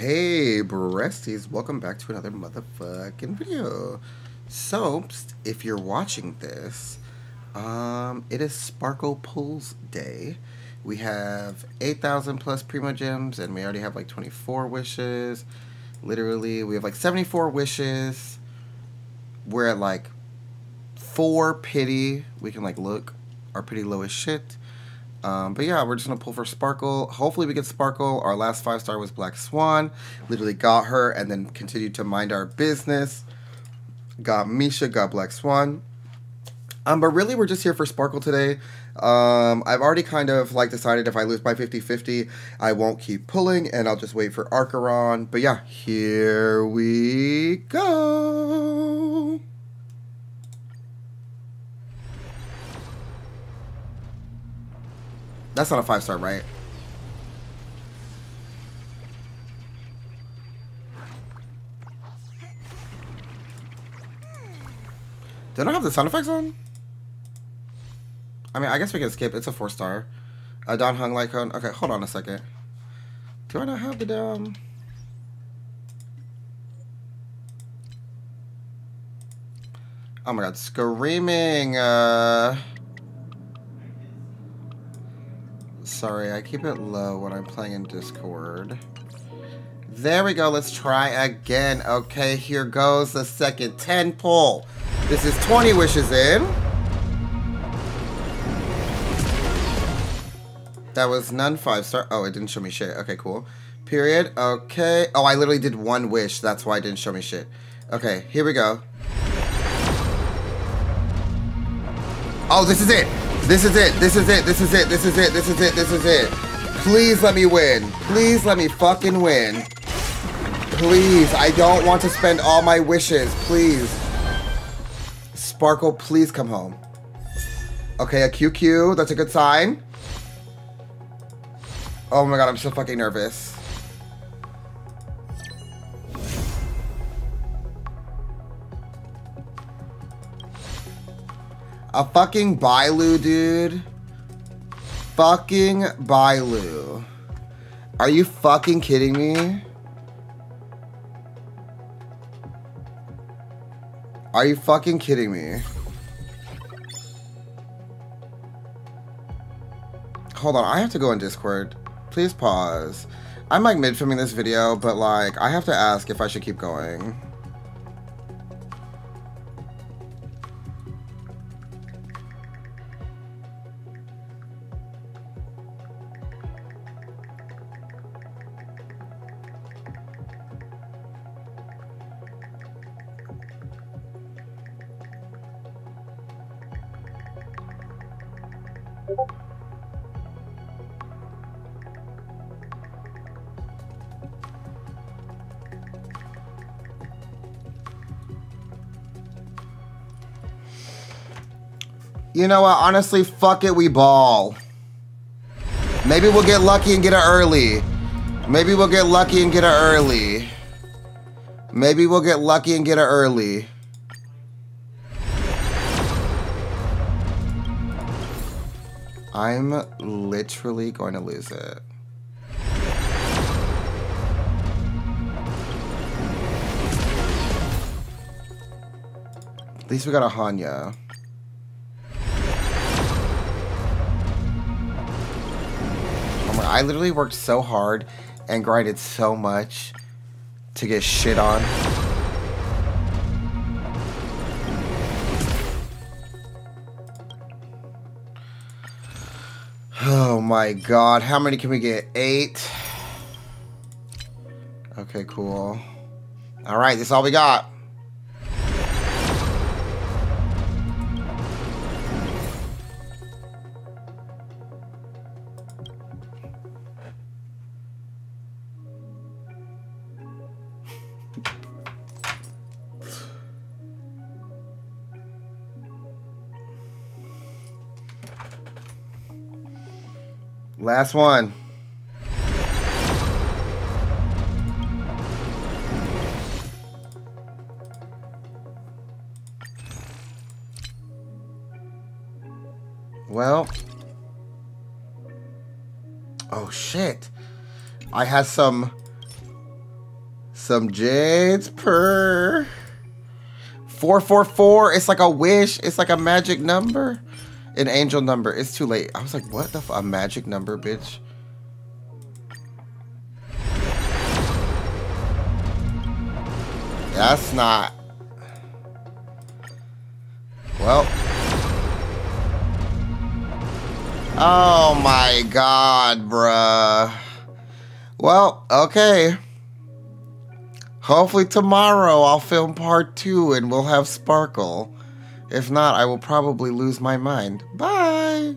Hey, breasties, welcome back to another motherfucking video. So, if you're watching this, um, it is Sparkle Pulls Day. We have 8,000 plus Primogems, and we already have like 24 wishes. Literally, we have like 74 wishes. We're at like 4 pity. We can like look. Our pretty low as shit. Um, but yeah, we're just gonna pull for Sparkle. Hopefully we get Sparkle. Our last five star was Black Swan. Literally got her and then continued to mind our business. Got Misha, got Black Swan. Um, but really we're just here for Sparkle today. Um, I've already kind of like decided if I lose by 50-50, I won't keep pulling and I'll just wait for Acheron. But yeah, here we go. That's not a five star, right? Do I have the sound effects on? I mean, I guess we can skip. It's a four star. A Dan Heng Lycone. Okay, hold on a second. Do I not have the um? Oh my god, screaming. Uh. Sorry, I keep it low when I'm playing in Discord. There we go. Let's try again. Okay, here goes the second 10 pull. This is 20 wishes in. That was none five star. Oh, it didn't show me shit. Okay, cool. Period. Okay. Oh, I literally did one wish. That's why it didn't show me shit. Okay, here we go. Oh, this is it. This is it. This is it. This is it. This is it. This is it. This is it. Please let me win. Please let me fucking win. Please. I don't want to spend all my wishes. Please. Sparkle, please come home. Okay, a QQ. That's a good sign. Oh my god, I'm so fucking nervous. A fucking Bailu, dude. Fucking Bailu. Are you fucking kidding me? Are you fucking kidding me? Hold on, I have to go on Discord. Please pause. I'm like mid-filming this video, but like, I have to ask if I should keep going. You know what? Honestly, fuck it, we ball. Maybe we'll get lucky and get it early. Maybe we'll get lucky and get it early. Maybe we'll get lucky and get it early. I'm literally going to lose it. At least we got a Hanya. Oh my, I literally worked so hard and grinded so much to get shit on. My god, how many can we get? Eight? Okay, cool. Alright, that's all we got. Last one. Well. Oh, shit. I had some Some jades per. 444. It's like a wish. It's like a magic number. An angel number. It's too late. I was like, what the f- A magic number, bitch. That's not. Well. Oh my god, bruh. Well, okay. Hopefully tomorrow I'll film part two and we'll have Sparkle. If not, I will probably lose my mind. Bye!